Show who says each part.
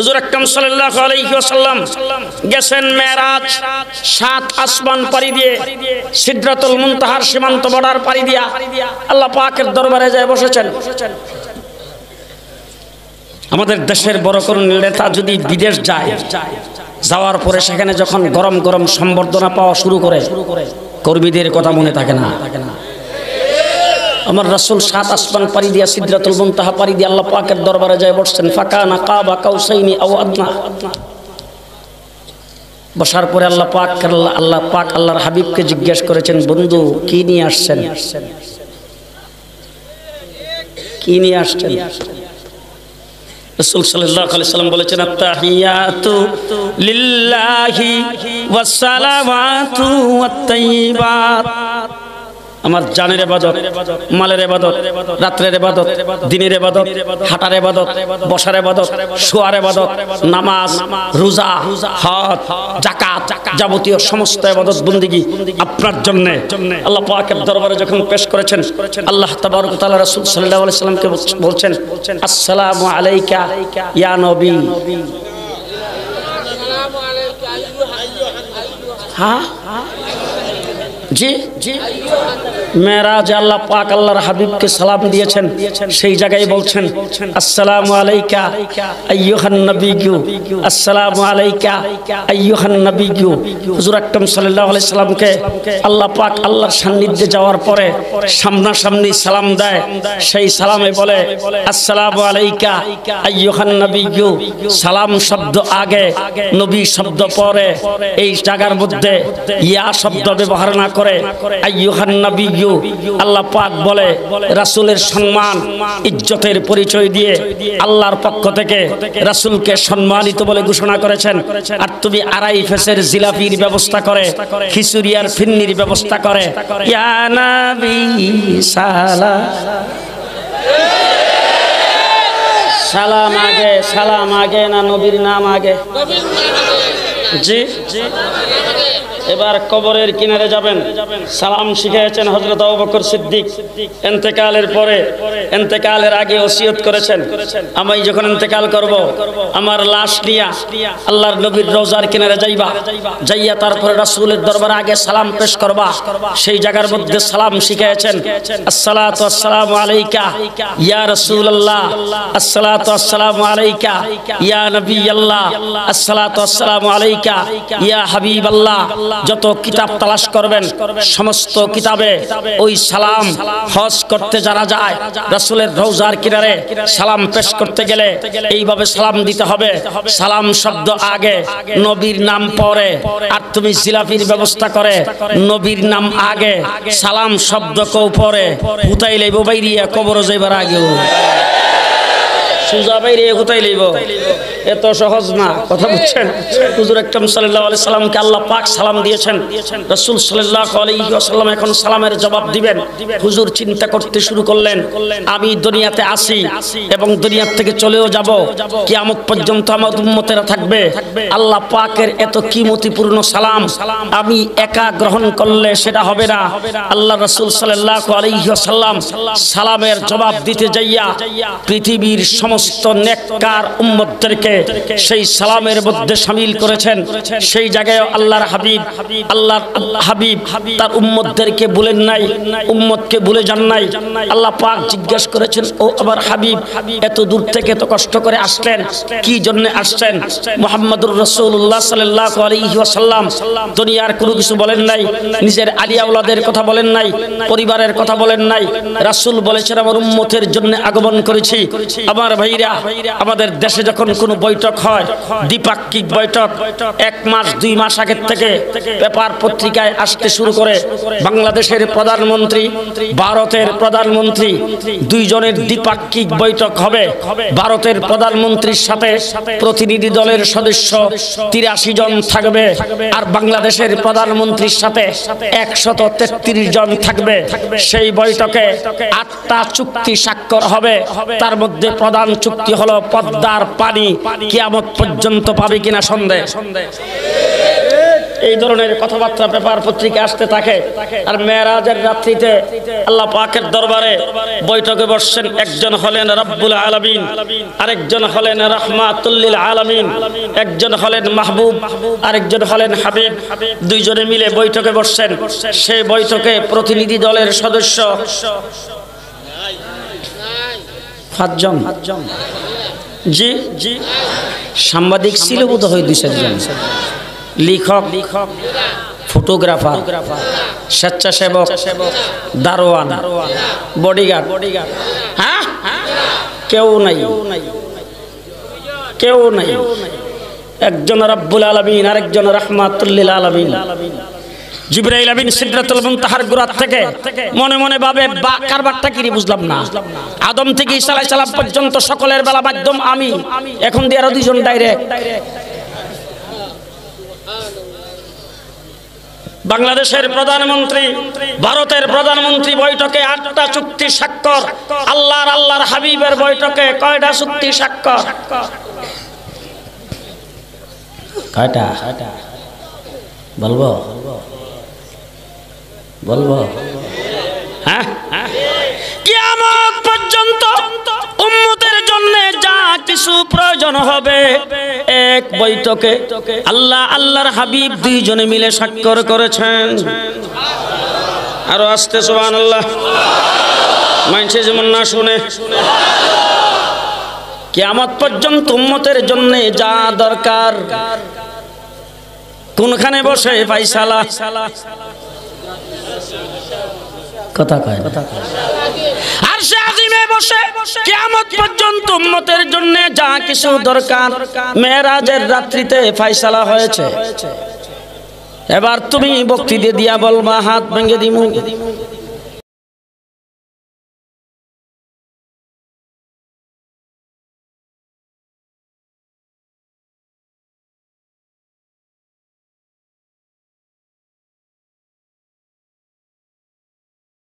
Speaker 1: হুজুর আকরাম সাল্লাল্লাহু আলাইহি ওয়াসাল্লাম গেছেন মেরাজ সাত আসমান পাড়ি দিয়ে মুনতাহার সীমান্ত বর্ডার পাড়ি দিয়া আল্লাহ পাকের দরবারে যায় বসেছেন। আমাদের দেশের বড় কোন নেতা যদি বিদেশ যায়, যাওয়ার পরে সেখানে যখন গরম গরম সম্বর্ধনা পাওয়া শুরু করে, কর্মীদের কথা মনে থাকে না। আমার রাসূল সাত আসমান পাড়ি দিয়া সিদরাতুল মুনতাহা পাড়ি দিয়ে আল্লাহ পাকের দরবারে যায় বসছেন ফাঁকা না কাবা কাউসাইনি আও আদনা। বসার পরে আল্লাহ পাক আল্লাহ পাক আল্লাহর হাবিবকে জিজ্ঞেস করেছেন, বন্ধু, কি নিয়ে আসছেন? কি নিয়ে আসছেন? রসুল সাল্লাম বলেছেন লিল্লাহি আমার জানের এবাদত মালের এবাদত রাত্রের এবাদত দিনের এবাদত হাঁটার এবাদত বসার এবাদত শোয়ার এবাদত নামাজ রোজা হজ জাকাত যাবতীয় সমস্ত এবাদত বন্দিগি আপনার জন্য। আল্লাহ পাকের দরবারে যখন পেশ করেছেন আল্লাহ তাবারক তাআলা রাসূল সাল্লাল্লাহু আলাইহি সাল্লামকে বলছেন আসসালামু আলাইকা ইয়া নবী। হ্যাঁ জি মেরাজ আল্লাহ পাক আল্লাহর হাবিবকে সালাম দিয়েছেন, সেই জায়গায় বলছেন, আসসালামু আলাইকা আইয়ুহান নবিয়্যু আসসালামু আলাইকা আইয়ুহান নবিয়্যু হুজুর আকরাম সাল্লাল্লাহু আলাইহি সাল্লামকে আল্লাহ পাক আল্লাহর সান্নিধ্যে যাওয়ার পরে সামনাসামনি সালাম দেয়, সেই সালামে বলে, আসসালামু আলাইকা আইয়ুহান নবিয়্যু সালাম শব্দ আগে, নবী শব্দ পরে, এই জায়গার মধ্যে ইয়া শব্দ ব্যবহার না করে আল্লাহ পাক বলে, রাসূলের সম্মান, ইজ্জতের পরিচয় দিয়ে আল্লাহর পক্ষ থেকে রাসূলকে সম্মানিত বলে ঘোষণা করেছেন। আর তুমি আড়াই ফেসের জিলাপির ব্যবস্থা করে খিচুড়িয়ার ফিন্নির ব্যবস্থা করে। সালাম। আগে সালাম আগে না নবীর নাম আগে? জি জি? এবার কবরের কিনারে যাবেন। সালাম শিখিয়েছেন হজরত বকর সিদ্দিক। এন্তেকালের পরে, এন্তেকালের আগে ওসিয়ত করেছেন। আমি যখন এন্তেকাল করব, আমার লাশ নিয়া আল্লাহর নবীর রোজার কিনারে যাইবা। যাইয়া তারপরে রাসূলের দরবারে আগে সালাম পেশ করবা। সেই জায়গার মধ্যে সালাম শিখিয়েছেন, আসসালাতু আলাইকা ইয়া রাসূলুল্লাহ। আসসালাতু আসসালামু আলাইকা ইয়া নবী আল্লাহ আসসালাতু আলাইকা ইয়া হাবিবাল্লাহ। যত কিতাব তালাশ করবেন, সমস্ত কিতাবে ওই সালাম হজ করতে যারা যায়, রাসুলের রৌজার কিনারে সালাম পেশ করতে গেলে এইভাবে সালাম দিতে হবে। সালাম শব্দ আগে, নবীর নাম পরে, আর তুমি জিলাপির ব্যবস্থা করে, নবীর নাম আগে, সালাম শব্দ কৌ পরে হুতাইলে বাইরিয়া, কবর যাইবার আগেও। সুজা বাইরে কোথায় লইব। এত সহজ না, কথা বুঝছেন? হুজুর আকরাম সাল্লাল্লাহু আলাইহি সাল্লামকে আল্লাহ পাক সালাম দিয়েছেন। রাসূল সাল্লাল্লাহু আলাইহি ওয়াসাল্লাম এখন সালামের জবাব দিবেন। হুজুর চিন্তা করতে শুরু করলেন, আমি দুনিয়াতে আসি এবং দুনিয়া থেকে চলেও যাব। কিয়ামত পর্যন্ত আমার উম্মতেরা থাকবে। আল্লাহ পাকের এত কিমতিপূর্ণ সালাম, আমি একা গ্রহণ করলে সেটা হবে না। আল্লাহ রাসূল সাল্লাল্লাহু আলাইহি ওয়াসাল্লাম সালামের জবাব দিতে যাইয়া পৃথিবীর সমস্ত নেককার উম্মতদেরকে সেই সালামের মধ্যে শামিল করেছেন। সেই জায়গায় আল্লাহর হাবিব আল্লাহর হাবিব তার উম্মতদেরকে বলেন নাই, উম্মতকে ভুলে যান নাই। আল্লাহ পাক জিজ্ঞেস করেছেন, ও আমার হাবিব, এত দূর থেকে এত কষ্ট করে আসলেন, কি জন্য আসছেন? মোহাম্মদুর রসুল্লাহ সাল্লাহ আলাইহি ওয়াসাল্লাম দুনিয়ার কোনো কিছু বলেন নাই, নিজের আলিয়াউলাদের কথা বলেন নাই, পরিবারের কথা বলেন নাই। রাসূল বলেছেন, আমার উম্মতের জন্য আগমন করেছি। আমার ভাইরা, আমাদের দেশে যখন কোনো বৈঠক হয়, দ্বিপাক্ষিক বৈঠক। এক মাস, দুই মাস আগের থেকে পেপার পত্রিকায় আসতে শুরু করে বাংলাদেশের প্রধানমন্ত্রী, ভারতের প্রধানমন্ত্রী, দুইজনের দ্বিপাক্ষিক বৈঠক হবে। ভারতের প্রধানমন্ত্রীর সাথে প্রতিনিধি দলের সদস্য তিরাশি জন থাকবে আর বাংলাদেশের প্রধানমন্ত্রীর সাথে একশত তেত্রিশ জন থাকবে। সেই বৈঠকে আটটা চুক্তি স্বাক্ষর হবে। তার মধ্যে প্রধান চুক্তি হলো পদ্মার পানি কিয়ামত পর্যন্ত পাবে কিনা সন্দেহ? এই ধরনের কথাবার্তা পেপার পত্রিকা আসতে থাকে। আর মেয়েরাজের রাত্রিতে আল্লাহ পাকের দরবারে বৈঠকে বসছেন, একজন হলেন রব্বুল আলমিন, আরেকজন হলেন রহমাতুল্লিল আলমিন, একজন হলেন মাহবুব, আরেকজন হলেন হাবিব। দুইজনে মিলে বৈঠকে বসছেন। সেই বৈঠকে প্রতিনিধি দলের সদস্য। পাঁচজন। জি জি। সাংবাদিক ছিল বোধ হয় দুই, চারজন। লেখক লেখক ফটোগ্রাফার, স্বেচ্ছাসেবক, দারোয়ান বডিগার্ড বডিগার্ড। হ্যাঁ? কেউ নাই। কেউ নাই। একজন রব্বুল আলমিন, আরেকজন রহমাতুল্লিল আলমিন। জিব্রাইল আমিন সিদরাতুল মুনতাহার গুরাত থেকে মনে মনে ভাবে, বা, কারবারটা কি বুঝলাম না। আদম থেকে ঈসা আলাইহিস সালাম পর্যন্ত সকলের বেলা মাধ্যম আমি। এখন দিয়ে আরও দুইজন ডাইরেক্ট। বাংলাদেশের প্রধানমন্ত্রী, ভারতের প্রধানমন্ত্রী বৈঠকে আটটা চুক্তি স্বাক্ষর। আল্লাহর আল্লাহর হাবিবের বৈঠকে কয়টা চুক্তি স্বাক্ষর? কয়টা? বলব? বলব হ্যাঁ কিয়ামত পর্যন্ত উম্মতের জন্য যা কিছু প্রয়োজন হবে, এক আল্লাহ, আল্লাহর হাবিব দুইজনে মিলে স্বাক্ষর করেছেন। আরও আসতে সোহান আল্লাহ মানছে যেমন না শুনে। কিয়ামত পর্যন্ত উম্মতের জন্য যা দরকার, কোনখানে বসে, ফাইসালা? কথা কয় আর সে আজিমে বসে, কিয়ামত পর্যন্ত উম্মতের জন্য যা কিছু দরকার মেরাজের রাত্রিতে ফাইসালা হয়েছে। এবার তুমি বক্তৃতা দিয়া বলবা, হাত ভেঙে দিমু।